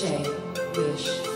Wish.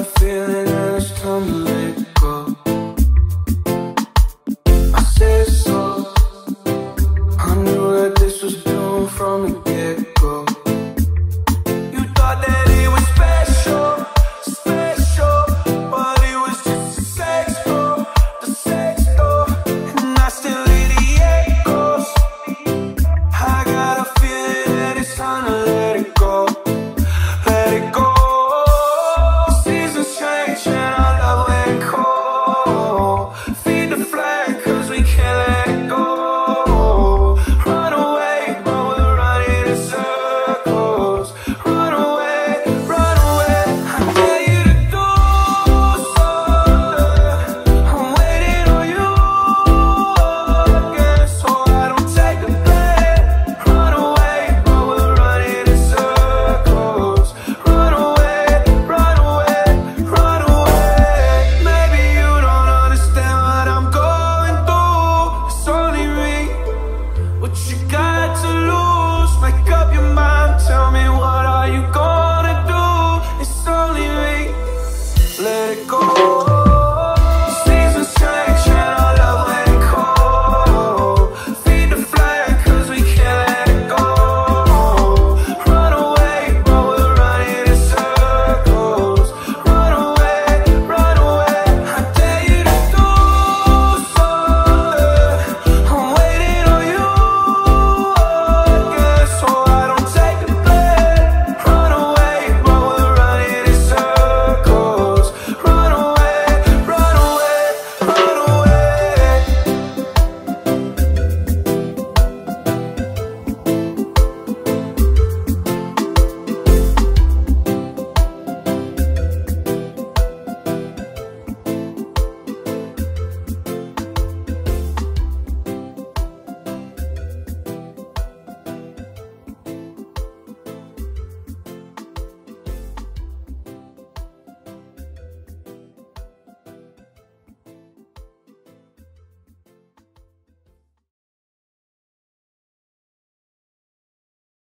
a feeling and it's tumbling